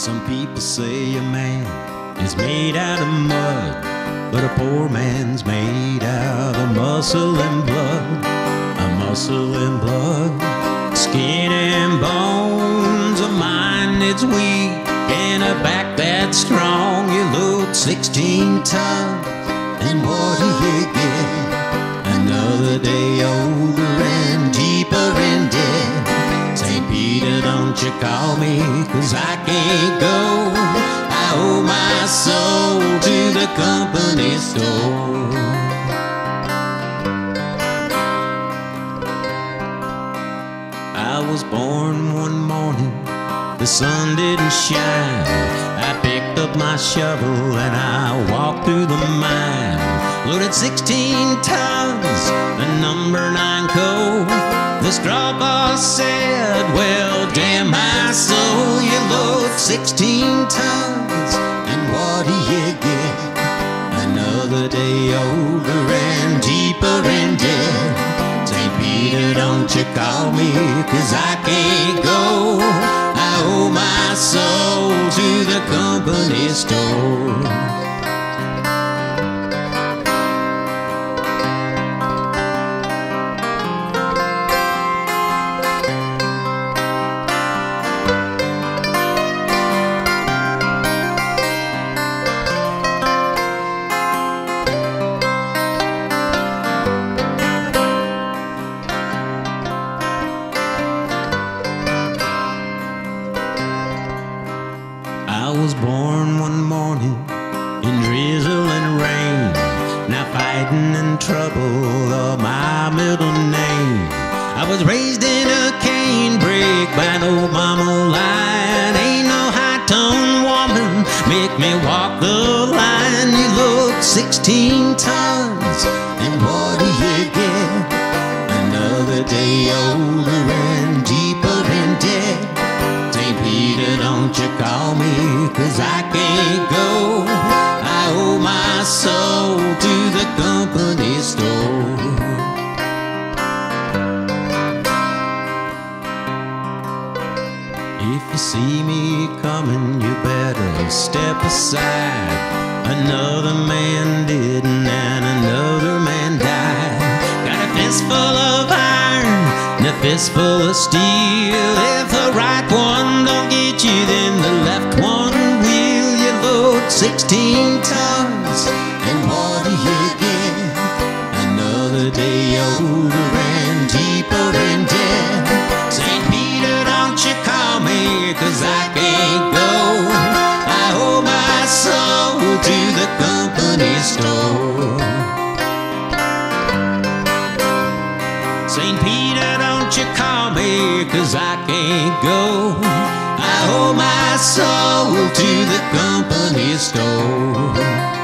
Some people say a man is made out of mud, but a poor man's made out of muscle and blood. A muscle and blood, skin and bones, a mind that's weak, and a back that's strong. You load 16 tons, and what do you get? Another day older and deeper in debt. St. Peter, don't you call me, cause I can't go. I owe my soul to the company store. I was born one morning, the sun didn't shine. I picked up my shovel and I walked through the mine. Loaded 16 tons, the number nine coal. The straw boss said, Well, damn my soul, you load 16 tons, and what do you get? Another day older and deeper in debt. St. Peter, don't you call me, cause I can't go. I owe my soul to the company store. Trouble are my middle name. I was raised in a cane brick by an old mama line. Ain't no high tone woman make me walk the line. You look 16 tons, and what do you get? Another day older and deeper in debt. St. Peter, don't you call me, cause I can't see me coming, you better step aside. Another man didn't, and another man died. Got a fistful of iron and a fistful of steel. If the right one don't get you, then the left one will. You load 16 tons, St. Peter, don't you call me, cause I can't go. I owe my soul to the company store.